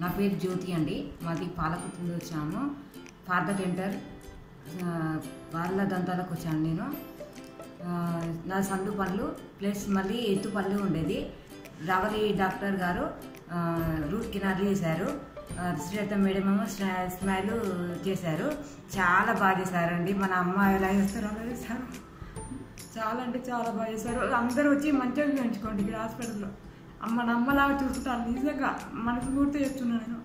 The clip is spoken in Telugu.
నా పేరు జ్యోతి అండి. మాది పాలకుర్తి వచ్చాము. ఫాదర్ డెంటర్ వాళ్ళ దంతాలకు వచ్చాను నేను. నా సందు పళ్ళు ప్లస్ మళ్ళీ ఎత్తు పళ్ళు ఉండేది. రవలి డాక్టర్ గారు రూట్ కెనాల్ చేశారు. ఆ, శ్రీలత మేడం ఏమో స్మైల్ చేశారు. చాలా బాగా చేశారండి. మన అమ్మ ఎలా చేస్తారు అలా చేశారు చాలా అంటే చాలా బాగా చేశారు. అందరూ వచ్చి మంచిగా చూపించుకోండి ఇక్కడ హాస్పిటల్లో. అమ్మ నమ్మలాగా చూసుకుంటాను నిజంగా మనసు పూర్తి చెప్తున్నాను నేను.